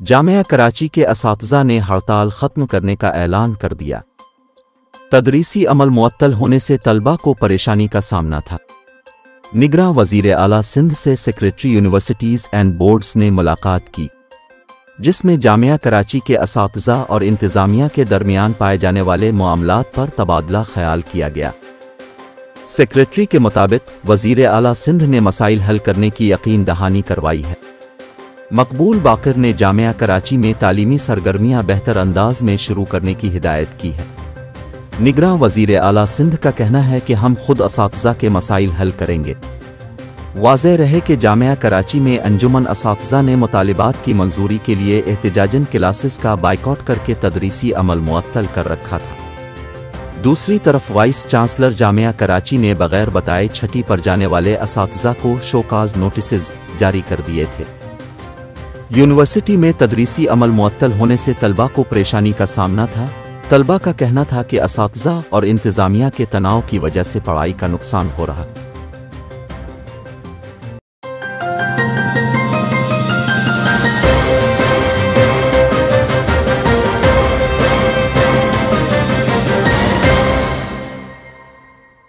जामिया कराची के इस ने हड़ताल ख़त्म करने का ऐलान कर दिया। तदरीसी अमल मुअत्तल होने से तलबा को परेशानी का सामना था। निगरान वज़ीर आला सिंध से सेक्रेटरी यूनिवर्सिटीज़ एंड बोर्ड्स ने मुलाकात की, जिसमें जामिया कराची के असातज़ा और इंतज़ामिया के दरमियान पाए जाने वाले मामलात पर तबादला ख्याल किया गया। सेक्रेटरी के मुताबिक, वज़ीर आला सिंध ने मसाइल हल करने की यकीन दहानी करवाई है। मकबूल बाकर ने जामिया कराची में तालीमी सरगर्मियाँ बेहतर अंदाज में शुरू करने की हिदायत की है। निगरान वज़ीर आला सिंध का कहना है कि हम खुद इस के मसाइल हल करेंगे। वाज रहे कि जामिया कराची में अंजुमन इस ने मुतालबात की मंजूरी के लिए एहतजाजन क्लासेस का बाइकआउट करके तदरीसी अमल मुअत्तल कर रखा था। दूसरी तरफ़ वाइस चांसलर जामिया कराची ने बगैर बताए छठी पर जाने वाले इस को शोकाज नोटिस जारी कर दिए थे। यूनिवर्सिटी में तदरीसी अमल मअतल होने से तलबा को परेशानी का सामना था। तलबा का कहना था कि इस और इंतज़ामिया के तनाव की वजह से पढ़ाई का नुकसान हो रहा।